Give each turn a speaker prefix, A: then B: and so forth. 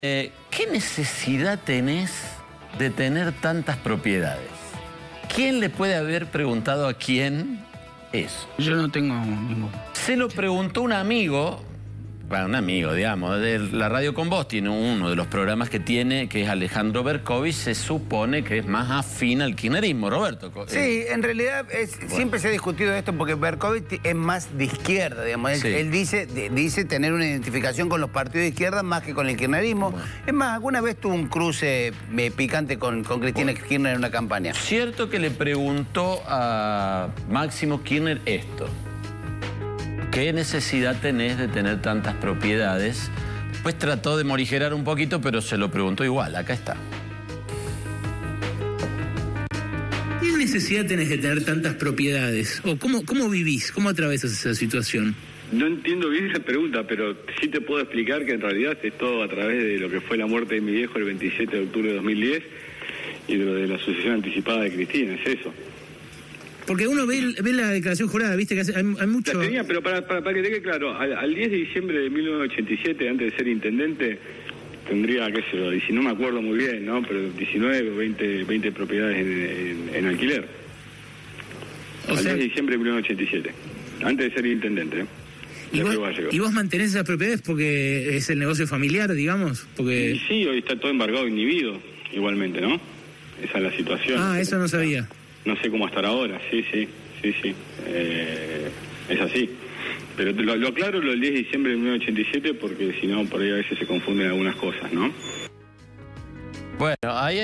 A: Eh, ¿Qué necesidad tenés de tener tantas propiedades? ¿Quién le puede haber preguntado a quién eso?
B: Yo no tengo ningún.
A: Se lo preguntó un amigo bueno, un amigo, digamos, de la radio con vos, tiene uno de los programas que tiene, que es Alejandro Berkovich, se supone que es más afín al kirchnerismo, Roberto.
C: Sí, en realidad siempre se ha discutido esto porque Berkovich es más de izquierda, digamos. Él, dice, dice tener una identificación con los partidos de izquierda más que con el kirchnerismo. Es más, alguna vez tuvo un cruce eh, picante con, con Cristina Kirchner en una campaña.
A: Cierto que le preguntó a Máximo Kirchner esto. ¿Qué necesidad tenés de tener tantas propiedades? Pues trató de morigerar un poquito, pero se lo preguntó igual. Acá está.
B: ¿Qué necesidad tenés de tener tantas propiedades? ¿O cómo, cómo vivís? ¿Cómo atravesas esa situación?
D: No entiendo bien esa pregunta, pero sí te puedo explicar que en realidad es todo a través de lo que fue la muerte de mi viejo el 27 de octubre de 2010 y de lo de la sucesión anticipada de Cristina, es eso.
B: Porque uno ve, la declaración jurada, viste que hay, mucho...
D: La tenía, pero para, para, que quede claro, al, 10 de diciembre de 1987, antes de ser intendente, tendría, qué sé yo, no me acuerdo muy bien, ¿no? Pero 19 o 20, 20 propiedades en, alquiler. al 10 de diciembre de 1987, antes de ser intendente, ¿eh?
B: ¿Y vos, ¿Y vos, mantenés esas propiedades porque es el negocio familiar, digamos? Porque...
D: sí, hoy está todo embargado inhibido, igualmente, ¿no? Esa es la situación.
B: Ah, eso no sabía
D: no sé cómo estar ahora, sí, sí, sí, sí, eh, es así. Pero lo, lo aclaro lo del 10 de diciembre de 1987 porque si no, por ahí a veces se confunden algunas cosas, ¿no?
A: Bueno, ahí